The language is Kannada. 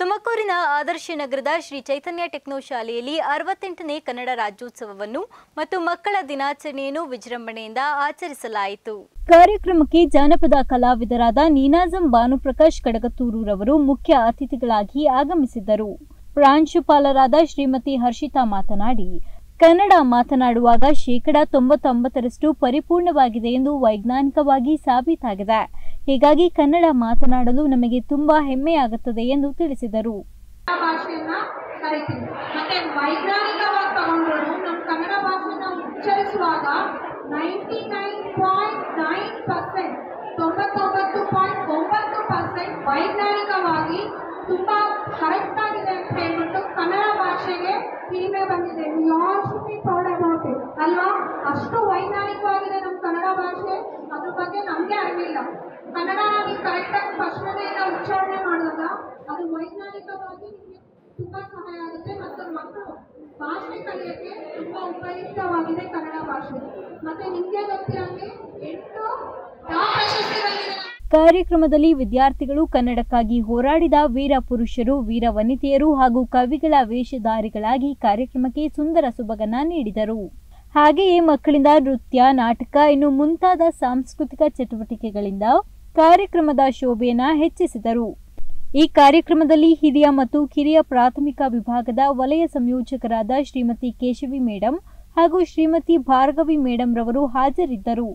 ತುಮಕೂರಿನ ಆದರ್ಶ ನಗರದ ಶ್ರೀ ಚೈತನ್ಯ ಟೆಕ್ನೋ ಶಾಲೆಯಲ್ಲಿ ಅರವತ್ತೆಂಟನೇ ಕನ್ನಡ ರಾಜ್ಯೋತ್ಸವವನ್ನು ಮತ್ತು ಮಕ್ಕಳ ದಿನಾಚರಣೆಯನ್ನು ವಿಜೃಂಭಣೆಯಿಂದ ಆಚರಿಸಲಾಯಿತು. ಕಾರ್ಯಕ್ರಮಕ್ಕೆ ಜಾನಪದ ಕಲಾವಿದರಾದ ನೀನಾಜಂ ಭಾನುಪ್ರಕಾಶ್ ಕಡಗತ್ತೂರುರವರು ಮುಖ್ಯ ಅತಿಥಿಗಳಾಗಿ ಆಗಮಿಸಿದ್ದರು. ಪ್ರಾಂಶುಪಾಲರಾದ ಶ್ರೀಮತಿ ಹರ್ಷಿತಾ ಮಾತನಾಡಿ, ಕನ್ನಡ ಮಾತನಾಡುವಾಗ ಶೇಕಡಾ ತೊಂಬತ್ತೊಂಬತ್ತರಷ್ಟು ಪರಿಪೂರ್ಣವಾಗಿದೆ ಎಂದು ವೈಜ್ಞಾನಿಕವಾಗಿ ಸಾಬೀತಾಗಿದೆ. ಹೀಗಾಗಿ ಕನ್ನಡ ಮಾತನಾಡಲು ನಮಗೆ ತುಂಬಾ ಹೆಮ್ಮೆಯಾಗುತ್ತದೆ ಎಂದು ತಿಳಿಸಿದರು. ವೈಜ್ಞಾನಿಕವಾಗಿ ತುಂಬಾ ಕರೆಕ್ಟ್ ಆಗಿದೆ ಅಂತ ಹೇಳ್ಬಿಟ್ಟು ಕನ್ನಡ ಭಾಷೆಗೆ ಹಿರಿಮೆ ಬಂದಿದೆ. ನೀವು ಕರೆಕ್ಟಾಗಿ ಸ್ಪಷ್ಟತೆಯಿಂದ ಉಚ್ಚಾರಣೆ ಮಾಡಿದಾಗ ಅದು ವೈಜ್ಞಾನಿಕವಾಗಿ ನಿಮಗೆ ತುಂಬಾ ಸಹಾಯ ಆಗುತ್ತೆ ಮತ್ತು ಮಕ್ಕಳು ಭಾಷೆ ಕಲಿಯೋಕ್ಕೆ ತುಂಬಾ ಉಪಯುಕ್ತವಾಗಿದೆ ಕನ್ನಡ ಭಾಷೆ. ಮತ್ತೆ ನಿಮಗೆ ಗೊತ್ತಿರಂಗೆ ಎಂಟು ಕಾರ್ಯಕ್ರಮದಲ್ಲಿ ವಿದ್ಯಾರ್ಥಿಗಳು ಕನ್ನಡಕ್ಕಾಗಿ ಹೋರಾಡಿದ ವೀರ ಪುರುಷರು, ವೀರ ವನಿತೆಯರು ಹಾಗೂ ಕವಿಗಳ ವೇಷಧಾರಿಗಳಾಗಿ ಕಾರ್ಯಕ್ರಮಕ್ಕೆ ಸುಂದರ ಸೊಬಗನ್ನ ನೀಡಿದರು. ಹಾಗೆಯೇ ಮಕ್ಕಳಿಂದ ನೃತ್ಯ, ನಾಟಕ, ಇನ್ನು ಮುಂತಾದ ಸಾಂಸ್ಕೃತಿಕ ಚಟುವಟಿಕೆಗಳಿಂದ ಕಾರ್ಯಕ್ರಮದ ಶೋಭೆಯನ್ನು ಹೆಚ್ಚಿಸಿದರು. ಈ ಕಾರ್ಯಕ್ರಮದಲ್ಲಿ ಹಿರಿಯ ಮತ್ತು ಕಿರಿಯ ಪ್ರಾಥಮಿಕ ವಿಭಾಗದ ವಲಯ ಸಂಯೋಜಕರಾದ ಶ್ರೀಮತಿ ಕೇಶವಿ ಮೇಡಂ ಹಾಗೂ ಶ್ರೀಮತಿ ಭಾರ್ಗವಿ ಮೇಡಂ ರವರು ಹಾಜರಿದ್ದರು.